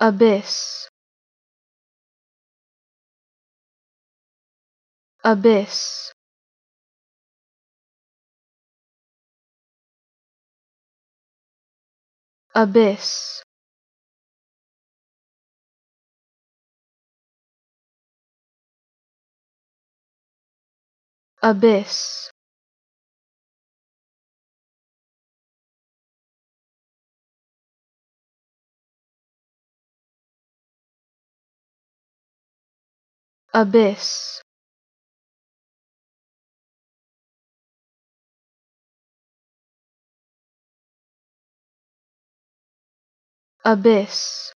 abyss. Abyss. Abyss. Abyss abyss. Abyss